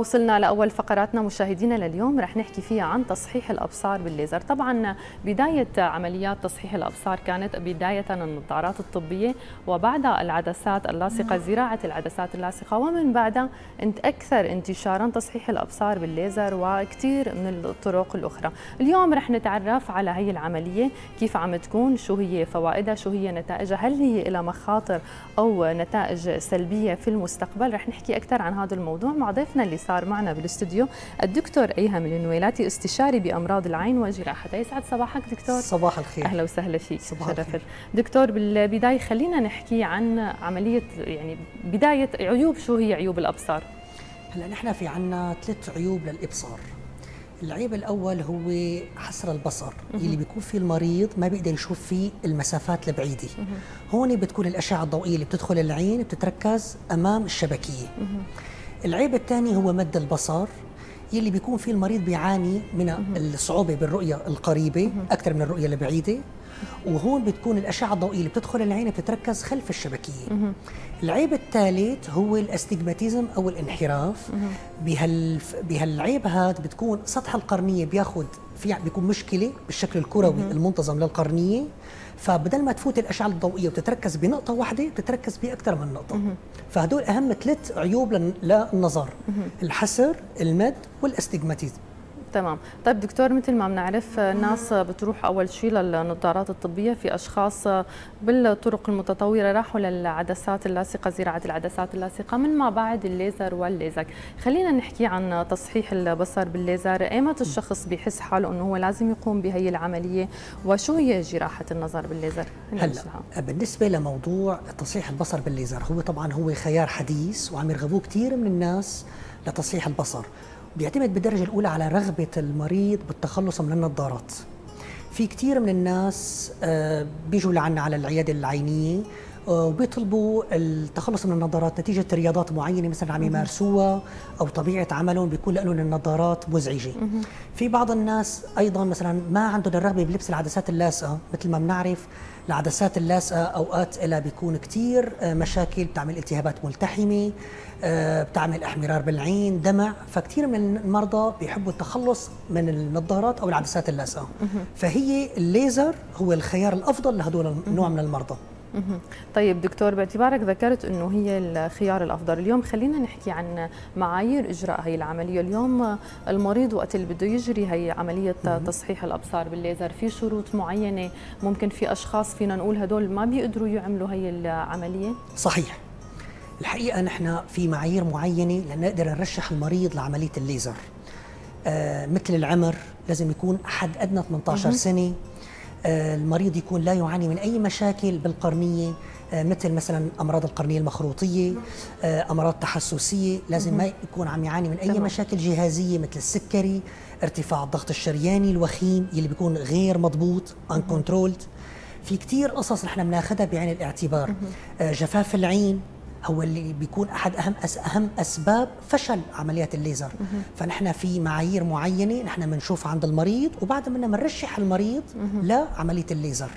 وصلنا لأول فقراتنا مشاهدينا لليوم رح نحكي فيها عن تصحيح الأبصار بالليزر. طبعا بداية عمليات تصحيح الأبصار كانت بداية النظارات الطبية وبعدها العدسات اللاصقة زراعة العدسات اللاصقة. ومن بعدها أنت أكثر انتشارا تصحيح الأبصار بالليزر وكثير من الطرق الأخرى. اليوم رح نتعرف على هي العملية كيف عم تكون شو هي فوائدها شو هي نتائجها هل هي لها مخاطر أو نتائج سلبية في المستقبل؟ رح نحكي أكثر عن هذا الموضوع مع ضيفنا اللي صار معنا بالاستوديو الدكتور أيهم النويلاتي استشاري بأمراض العين وجراحتها يسعد صباحك دكتور. صباح الخير. أهلا وسهلا فيك. صباح الخير. دكتور بالبداية خلينا نحكي عن عملية يعني بداية عيوب شو هي عيوب الأبصار؟ هلا نحن في عنا ثلاث عيوب للإبصار. العيب الأول هو حسر البصر اللي بيكون فيه المريض ما بيقدر يشوف فيه المسافات البعيدة. هون بتكون الأشعة الضوئية اللي بتدخل العين بتتركز أمام الشبكية. العيب الثاني هو مد البصر يلي بيكون فيه المريض بيعاني من الصعوبة بالرؤية القريبة أكثر من الرؤية البعيدة. وهون بتكون الأشعة الضوئية اللي بتدخل العين بتتركز خلف الشبكية. العيب الثالث هو الاستجماتيزم أو الانحراف. بهال بهالعيب هذا بتكون سطح القرنية بياخذ في بيكون مشكلة بالشكل الكروي المنتظم للقرنية. فبدل ما تفوت الأشعة الضوئية وتتركز بنقطة واحدة بتتركز بأكثر من نقطة. فهدول أهم ثلاث عيوب للنظر. الحسر المد والاستجماتيزم تمام. طيب دكتور مثل ما بنعرف الناس بتروح أول شيء للنظارات الطبية في أشخاص بالطرق المتطورة راحوا للعدسات اللاصقة زراعة العدسات اللاصقة من ما بعد الليزر والليزك. خلينا نحكي عن تصحيح البصر بالليزر. ايمت الشخص بيحس حاله إنه هو لازم يقوم بهي العملية؟ وشو هي جراحة النظر بالليزر؟ هلأ بالنسبة لموضوع تصحيح البصر بالليزر هو طبعا هو خيار حديث وعم يرغبوه كثير من الناس لتصحيح البصر. بيعتمد بالدرجة الأولى على رغبة المريض بالتخلص من النظارات. في كثير من الناس بيجوا لعنا على العيادة العينية وبيطلبوا التخلص من النظارات نتيجة رياضات معينة مثلا عم يمارسوها أو طبيعة عملهم بيكون لهم النظارات مزعجة. في بعض الناس أيضا مثلا ما عندهم الرغبة بلبس العدسات اللاصقة مثل ما بنعرف العدسات اللاصقة أوقات لها بيكون كثير مشاكل بتعمل التهابات ملتحمة بتعمل احمرار بالعين دمع فكثير من المرضى بيحبوا التخلص من النظارات أو العدسات اللاصقه فهي الليزر هو الخيار الأفضل لهدول النوع من المرضى. طيب دكتور باعتبارك ذكرت إنه هي الخيار الأفضل. اليوم خلينا نحكي عن معايير إجراء هي العملية. اليوم المريض وقت اللي بده يجري هي عملية تصحيح الأبصار بالليزر في شروط معينة ممكن في أشخاص فينا نقول هدول ما بيقدروا يعملوا هي العملية؟ صحيح. الحقيقة نحن في معايير معينة لنقدر نرشح المريض لعملية الليزر. آه مثل العمر لازم يكون حد ادنى 18 سنة. المريض يكون لا يعاني من أي مشاكل بالقرنية آه مثل مثلا أمراض القرنية المخروطية آه أمراض تحسسية لازم ما يكون عم يعاني من أي. مشاكل جهازية مثل السكري ارتفاع الضغط الشرياني الوخيم يلي بيكون غير مضبوط uncontrolled في كثير قصص نحن بناخذها بعين الاعتبار. آه جفاف العين هو اللي بيكون أحد أهم أهم أسباب فشل عمليات الليزر. فنحن في معايير معينة نحن بنشوف عند المريض وبعد منا بنرشح المريض لعملية الليزر.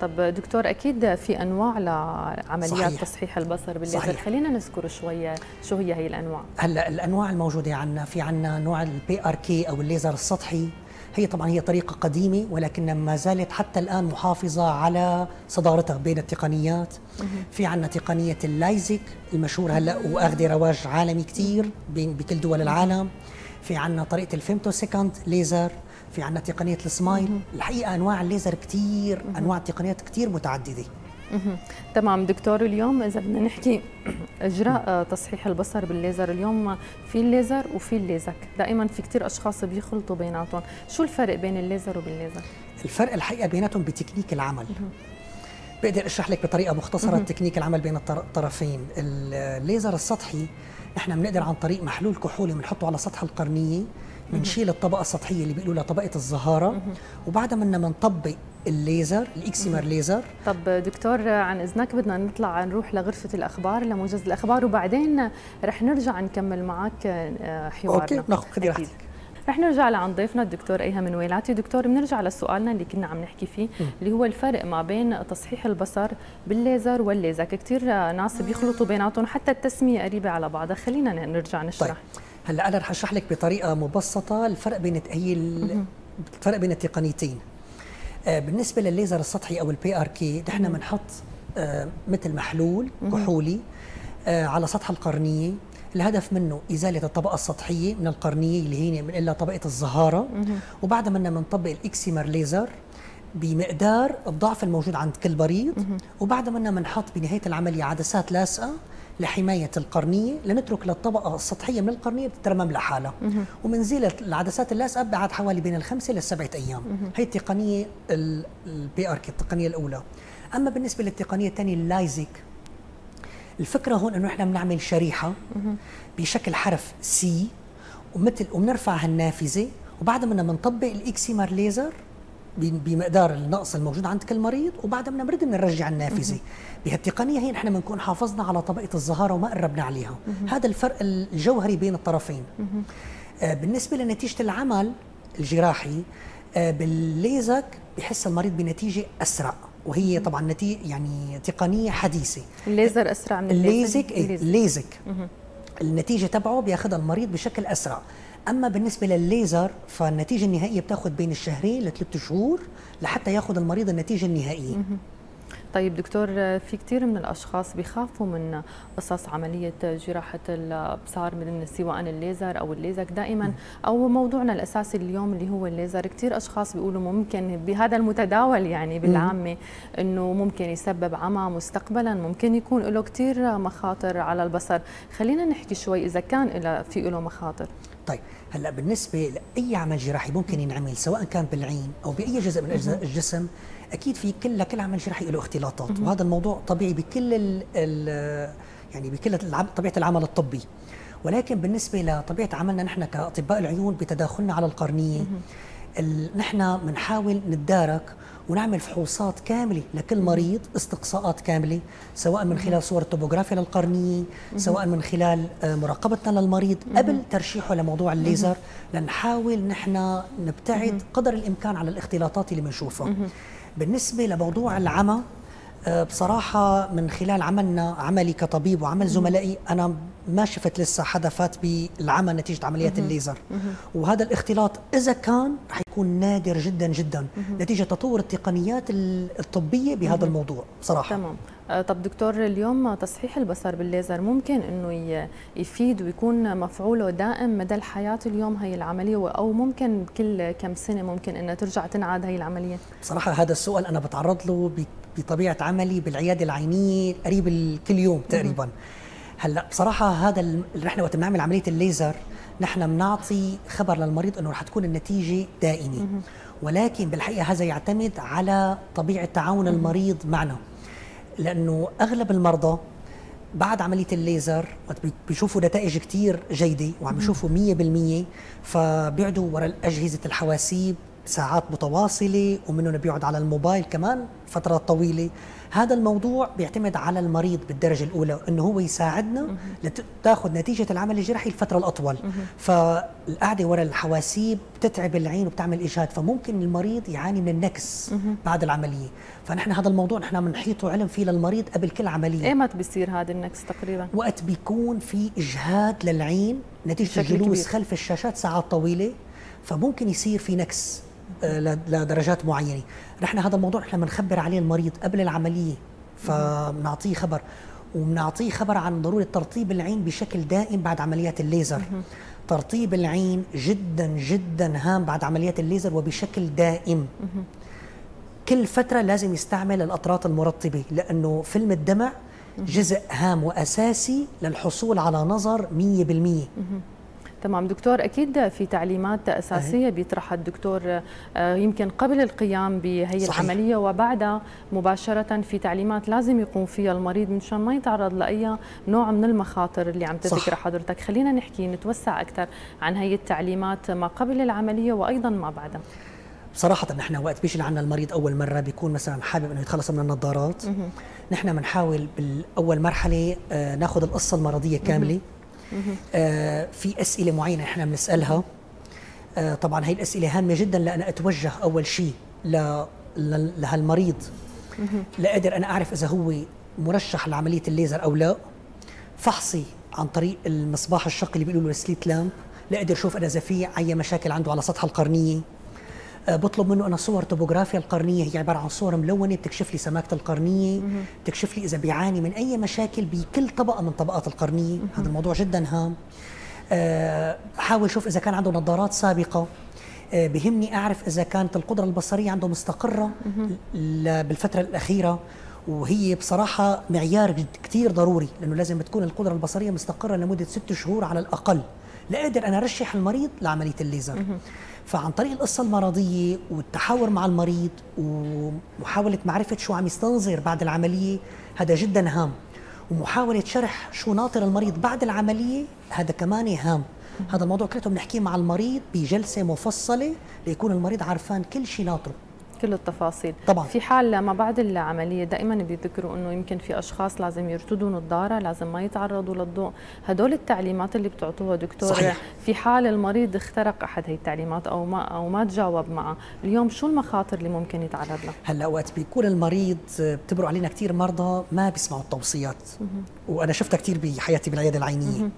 طب دكتور أكيد في أنواع لعمليات صحيح. تصحيح البصر بالليزر. صحيح. خلينا نذكر شوية شو هي هي الأنواع. هلأ الأنواع الموجودة عندنا في عندنا نوع ال PRK أو الليزر السطحي هي طبعا هي طريقة قديمة ولكن ما زالت حتى الآن محافظة على صدارتها بين التقنيات. في عنا تقنية اللايزك المشهور هلأ واخذة رواج عالمي كثير بكل دول العالم. في عنا طريقة ال femtosecond laser. في عنا تقنية السمايل. الحقيقة أنواع الليزر كثير أنواع التقنيات كثير متعددة. تمام دكتور اليوم إذا بدنا نحكي إجراء تصحيح البصر بالليزر. اليوم في الليزر وفي الليزك. دائما في كثير أشخاص بيخلطوا بيناتهم. شو الفرق بين الليزر وبالليزر؟ الفرق الحقيقة بيناتهم بتكنيك العمل. بقدر أشرح لك بطريقة مختصرة تكنيك العمل بين الطرفين. الليزر السطحي نحن بنقدر عن طريق محلول كحولي بنحطه على سطح القرنية بنشيل الطبقة السطحية اللي بيقولوا لها طبقة الظهارة وبعدها بدنا بنطبق الليزر ال excimer laser. طب دكتور عن إذنك بدنا نطلع نروح لغرفة الأخبار لموجز الأخبار وبعدين رح نرجع نكمل معك حوارنا. okay ناخذ خذي راحتك رح نرجع لعند ضيفنا الدكتور ايهم نويلاتي دكتور بنرجع لسؤالنا اللي كنا عم نحكي فيه. اللي هو الفرق ما بين تصحيح البصر بالليزر والليزك. كثير ناس بيخلطوا بيناتهم حتى التسمية قريبة على بعضها. خلينا نرجع نشرح. طيب. هلأ أنا رح أشرح لك بطريقة مبسطة الفرق بين هي الفرق بين التقنيتين. آه، بالنسبة للليزر السطحي أو ال PRK نحن بنحط آه، مثل محلول كحولي آه، على سطح القرنية. الهدف منه إزالة الطبقة السطحية من القرنية اللي هي من الطبقة الظهارة. وبعد منا بنطبق ال excimer laser بمقدار الضعف الموجود عند كل مريض وبعد منا بنحط بنهاية العملية عدسات لاصقه لحماية القرنية لنترك للطبقة السطحية من القرنية تترمم لحالها. ومنزيل العدسات اللاصقه بعد حوالي بين الخمسه للسبعه أيام. هي التقنية ال PRK التقنية الأولى. أما بالنسبة للتقنية الثانية الليزك الفكرة هون إنه إحنا بنعمل شريحة بشكل حرف C ومثل وبنرفع النافذة وبعد ما بنطبق الإكسيمر ليزر بمقدار النقص الموجود عند كل مريض وبعد ما بنرد بنرجع النافذة. بهالتقنية هي نحن بنكون حافظنا على طبقة الزهارة وما قربنا عليها. هذا الفرق الجوهري بين الطرفين. آه بالنسبة لنتيجة العمل الجراحي آه بالليزك بحس المريض بنتيجة أسرع وهي طبعا نتيجه يعني تقنية حديثة. الليزر أسرع من الليزك إيه؟ الليزك. النتيجة تبعه بياخذها المريض بشكل أسرع. أما بالنسبة للليزر فالنتيجة النهائية بتاخذ بين الشهرين لثلاث شهور لحتى ياخذ المريض النتيجة النهائية. طيب دكتور في كثير من الأشخاص بيخافوا من قصص عملية جراحة الأبصار من سواء الليزر أو الليزك دائما أو موضوعنا الأساسي اليوم اللي هو الليزر. كثير أشخاص بيقولوا ممكن بهذا المتداول يعني بالعامة إنه ممكن يسبب عمى مستقبلا ممكن يكون له كثير مخاطر على البصر. خلينا نحكي شوي إذا كان في له مخاطر. طيب هلأ بالنسبة لأي عمل جراحي ممكن ينعمل سواء كان بالعين أو بأي جزء من أجزاء الجسم أكيد في كل كل عمل جراحي له اختلاطات وهذا الموضوع طبيعي بكل ال ال يعني بكل طبيعة العمل الطبي. ولكن بالنسبة لطبيعة عملنا نحن كأطباء العيون بتداخلنا على القرنية نحن بنحاول نتدارك ونعمل فحوصات كاملة لكل مريض استقصاءات كاملة سواء من خلال صور التوبوغرافيا للقرنية سواء من خلال آه، مراقبتنا للمريض قبل ترشيحه لموضوع الليزر لنحاول نحن نبتعد قدر الإمكان على الاختلاطات اللي بنشوفها. بالنسبة لموضوع العمى بصراحة من خلال عملنا عملي كطبيب وعمل زملائي أنا ما شفت لسه حدا فات بالعمى نتيجة عمليات الليزر. وهذا الاختلاط إذا كان رح يكون نادر جدا جدا. نتيجة تطور التقنيات الطبية بهذا الموضوع بصراحة. تمام. آه، طب دكتور اليوم تصحيح البصر بالليزر ممكن إنه يفيد ويكون مفعوله دائم مدى الحياة اليوم هي العملية؟ أو ممكن كل كم سنة ممكن إنها ترجع تنعاد هي العملية؟ بصراحة هذا السؤال أنا بتعرض له بطبيعة عملي بالعيادة العينية قريب كل يوم تقريبا. هلأ بصراحة هذا اللي نحن وقت بنعمل عملية الليزر نحن بنعطي خبر للمريض إنه رح تكون النتيجة دائمة. ولكن بالحقيقة هذا يعتمد على طبيعة تعاون المريض معنا. لأنه أغلب المرضى بعد عملية الليزر وقت بيشوفوا نتائج كثير جيدة وعم يشوفوا 100% فبيقعدوا وراء أجهزة الحواسيب ساعات متواصلة ومنهم بيقعد على الموبايل كمان فترات طويلة. هذا الموضوع بيعتمد على المريض بالدرجة الأولى إنه هو يساعدنا لتاخذ نتيجة العمل الجراحي الفترة الأطول. فالقعدة وراء الحواسيب بتتعب العين وبتعمل اجهاد فممكن المريض يعاني من النكس بعد العملية. فنحن هذا الموضوع نحن بنحيط علم فيه للمريض قبل كل عملية. ايمت بيصير هذا النكس تقريبا؟ وقت بيكون في إجهاد للعين نتيجة الجلوس خلف الشاشات ساعات طويلة فممكن يصير في نكس. لدرجات معينة. نحن هذا الموضوع نحن بنخبر عليه المريض قبل العملية فبنعطيه خبر. وبنعطيه خبر عن ضرورة ترطيب العين بشكل دائم بعد عمليات الليزر. ترطيب العين جدا جدا هام بعد عمليات الليزر وبشكل دائم. كل فترة لازم يستعمل الأطراط المرطبة لأنه فيلم الدمع جزء هام وأساسي للحصول على نظر 100% تمام. دكتور أكيد في تعليمات أساسية بيطرحها الدكتور آه، يمكن قبل القيام بهي صحيح. العملية وبعدها مباشرة في تعليمات لازم يقوم فيها المريض مشان ما يتعرض لأي نوع من المخاطر اللي عم تذكر حضرتك. خلينا نحكي نتوسع أكثر عن هي التعليمات ما قبل العملية وأيضا ما بعدها بصراحة نحن وقت بيجي لعنا المريض أول مرة بيكون مثلا حابب إنه يتخلص من النظارات. نحن بنحاول بالأول مرحلة آه، ناخذ القصة المرضية كاملة. في أسئلة معينة إحنا بنسألها. آه طبعا هي الأسئلة هامة جدا لأنا أتوجه أول شيء لهالمريض. لاقدر أنا أعرف إذا هو مرشح لعملية الليزر أو لا. فحصي عن طريق المصباح الشقي اللي بيقولوا له السليت لامب. لاقدر أشوف إذا في أي مشاكل عنده على سطح القرنية. آه، بطلب منه أنا صور توبوغرافيا القرنية. هي عبارة عن صور ملونة بتكشف لي سماكة القرنية بتكشف لي إذا بيعاني من أي مشاكل بكل طبقة من طبقات القرنية. هذا الموضوع جدا هام. آه، بحاول أشوف إذا كان عنده نظارات سابقة. آه، بهمني أعرف إذا كانت القدرة البصرية عنده مستقرة بالفترة الأخيرة. وهي بصراحة معيار كثير ضروري لأنه لازم تكون القدرة البصرية مستقرة لمدة ست شهور على الأقل. لأقدر أنا أرشح المريض لعملية الليزر. فعن طريق القصة المرضية والتحاور مع المريض ومحاولة معرفة شو عم يستنظر بعد العملية هذا جدا هام. ومحاولة شرح شو ناطر المريض بعد العملية هذا كمان هام. هذا الموضوع كلته بنحكيه مع المريض بجلسة مفصلة ليكون المريض عارفان كل شيء ناطره. كل التفاصيل. طبعا. في حال ما بعد العملية دائما بيذكروا إنه يمكن في أشخاص لازم يرتدوا نظاره لازم ما يتعرضوا للضوء. هدول التعليمات اللي بتعطوها دكتور صحيح. في حال المريض اخترق أحد هي التعليمات أو ما أو ما تجاوب معه اليوم شو المخاطر اللي ممكن يتعرض لها هلأ وقت بيكون المريض بتبروا علينا كثير مرضى ما بيسمعوا التوصيات. وأنا شفتها كثير بحياتي بالعيادة العينية.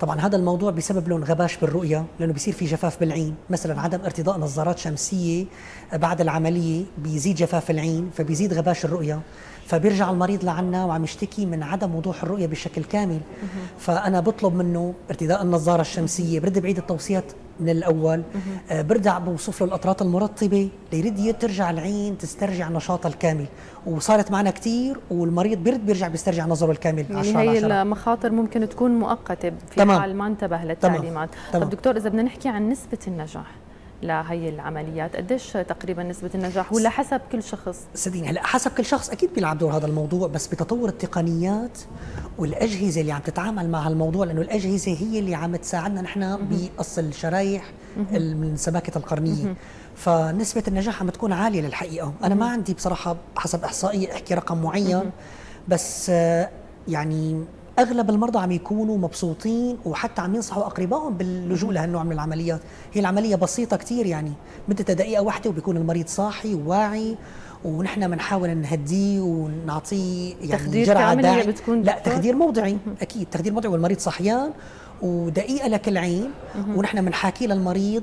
طبعا هذا الموضوع بسبب لهم غباش بالرؤية لأنه بيصير في جفاف بالعين. مثلا عدم ارتداء نظارات شمسية بعد العملية بيزيد جفاف العين فبيزيد غباش الرؤية. فبيرجع المريض لعنا وعم يشتكي من عدم وضوح الرؤية بشكل كامل. فأنا بطلب منه ارتداء النظارة الشمسية برد بعيد التوصيات. من الأول. آه برجع بوصف له الأطراط المرطبة ليرد ترجع العين تسترجع نشاطها الكامل. وصارت معنا كثير والمريض برد بيرجع بيسترجع نظره الكامل. يعني هي المخاطر ممكن تكون مؤقتة في تمام. حال ما انتبه للتعليمات. طب دكتور إذا بدنا نحكي عن نسبة النجاح لهي العمليات. قديش تقريبا نسبة النجاح ولا حسب كل شخص؟ سدين هلا حسب كل شخص أكيد بيلعب دور هذا الموضوع بس بتطور التقنيات والأجهزة اللي عم تتعامل مع هالموضوع لأنه الأجهزة هي اللي عم تساعدنا نحن بقص الشرايح من سماكة القرنية. فنسبة النجاح عم تكون عالية للحقيقة. أنا ما عندي بصراحة حسب إحصائية أحكي رقم معين بس يعني أغلب المرضى عم يكونوا مبسوطين وحتى عم ينصحوا أقربائهم باللجوء لهالنوع من العمليات. هي العملية بسيطة كثير يعني مدتها دقيقة واحدة وبيكون المريض صاحي وواعي ونحن بنحاول نهديه ونعطيه يعني تخدير جرعة داعي بتكون لا تخدير موضعي. أكيد تخدير موضعي والمريض صحيان ودقيقة لكل عين ونحن بنحاكي للمريض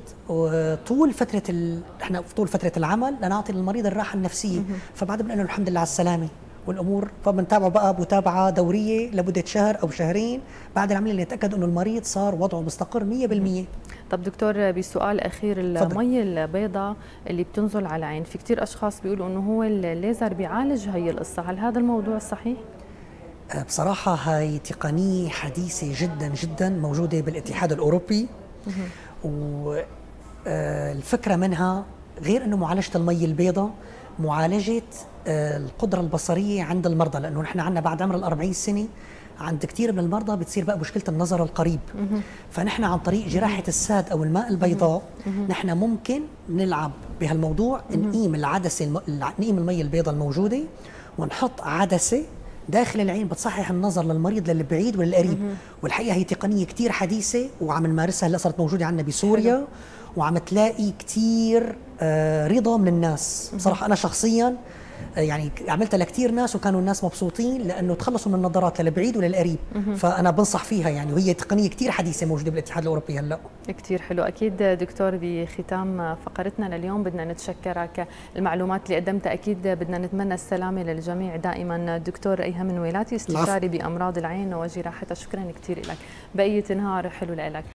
طول فترة ال... نحن طول فترة العمل لنعطي للمريض الراحة النفسية. فبعد بنقول له الحمد لله على السلامة. والأمور فبنتابعه بقى متابعة دورية لمدة شهر أو شهرين بعد العملية نتاكد إنه المريض صار وضعه مستقر 100% طب دكتور بسؤال أخير المي البيضاء اللي بتنزل على العين في كثير أشخاص بيقولوا إنه هو الليزر بيعالج هي القصة هل هذا الموضوع صحيح؟ أه، بصراحة هاي تقنية حديثة جدا جدا موجودة بالاتحاد الأوروبي. والفكرة أه، منها غير أنه معالجة المي البيضاء معالجة آه، القدرة البصرية عند المرضى لأنه نحن عندنا بعد عمر الأربعين سنة عند كثير من المرضى بتصير بقى مشكلة النظر القريب. فنحن عن طريق جراحة الساد أو الماء البيضاء نحن ممكن نلعب بهالموضوع نقيم العدسة نقيم المي البيضاء الموجودة ونحط عدسة داخل العين بتصحح النظر للمريض للبعيد وللقريب. والحقيقة هي تقنية كثير حديثة وعم نمارسها هلأ صارت موجودة عندنا بسوريا. وعم تلاقي كثير رضا من الناس. بصراحه أنا شخصيا يعني عملتها لكثير ناس وكانوا الناس مبسوطين لأنه تخلصوا من النظارات للبعيد وللقريب. فأنا بنصح فيها يعني وهي تقنية كثير حديثة موجودة بالاتحاد الأوروبي هلأ. كثير حلو. أكيد دكتور بختام فقرتنا لليوم بدنا نتشكرك المعلومات اللي قدمتها. أكيد بدنا نتمنى السلامة للجميع. دائما دكتور ايهم الويلاتي استشاري بأمراض العين وجراحتها شكرا كثير لك. بقية نهار حلو لك.